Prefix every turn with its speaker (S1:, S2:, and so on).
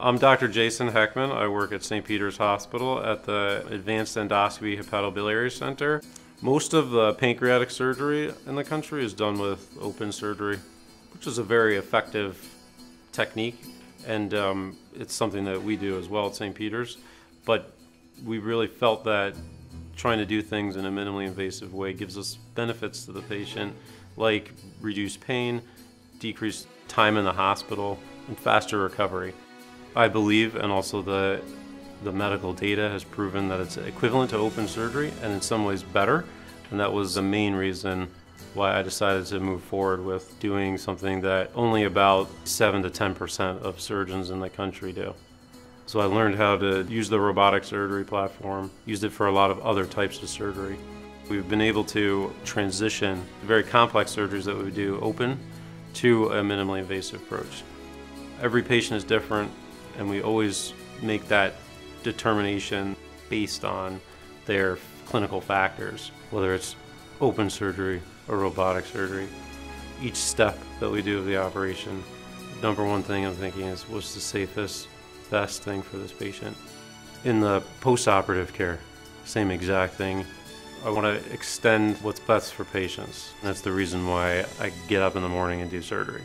S1: I'm Dr. Jason Heckman. I work at St. Peter's Hospital at the Advanced Endoscopy Hepatobiliary Center. Most of the pancreatic surgery in the country is done with open surgery, which is a very effective technique, and um, it's something that we do as well at St. Peter's. But we really felt that trying to do things in a minimally invasive way gives us benefits to the patient, like reduced pain, decreased time in the hospital, and faster recovery. I believe, and also the, the medical data has proven that it's equivalent to open surgery and in some ways better. And that was the main reason why I decided to move forward with doing something that only about 7 to 10% of surgeons in the country do. So I learned how to use the robotic surgery platform, used it for a lot of other types of surgery. We've been able to transition very complex surgeries that we do open to a minimally invasive approach. Every patient is different, and we always make that determination based on their clinical factors, whether it's open surgery or robotic surgery. Each step that we do of the operation, number one thing I'm thinking is what's the safest, best thing for this patient. In the post-operative care, same exact thing. I want to extend what's best for patients. That's the reason why I get up in the morning and do surgery.